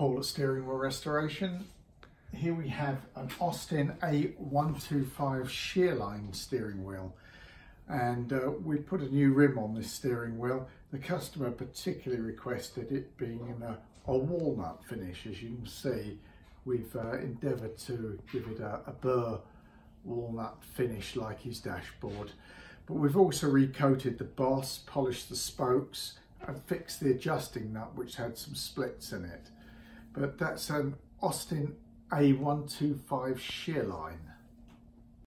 Paul at Steering Wheel Restoration. Here we have an Austin A125 Sheerline steering wheel and uh, we put a new rim on this steering wheel. The customer particularly requested it being in a, a walnut finish as you can see. We've uh, endeavoured to give it a, a burr walnut finish like his dashboard. But we've also recoated the boss, polished the spokes and fixed the adjusting nut which had some splits in it but that's an Austin A125 shear line.